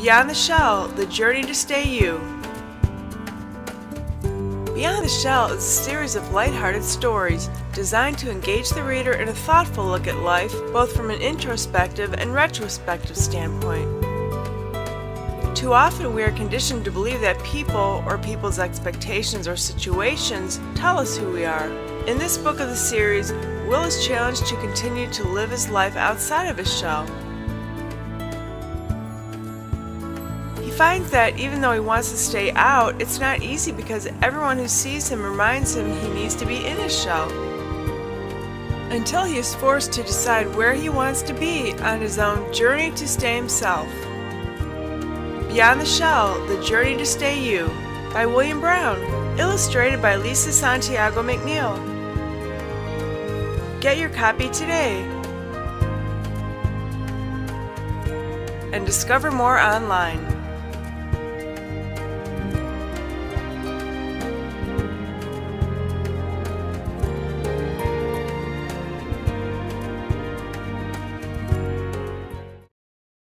Beyond the Shell The Journey to Stay You. Beyond the Shell is a series of lighthearted stories designed to engage the reader in a thoughtful look at life, both from an introspective and retrospective standpoint. Too often we are conditioned to believe that people or people's expectations or situations tell us who we are. In this book of the series, Will is challenged to continue to live his life outside of his shell. He finds that even though he wants to stay out, it's not easy because everyone who sees him reminds him he needs to be in his shell. Until he is forced to decide where he wants to be on his own journey to stay himself. Beyond the Shell The Journey to Stay You by William Brown, illustrated by Lisa Santiago McNeil. Get your copy today and discover more online.